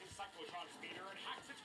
his cyclotron speeder and hacks its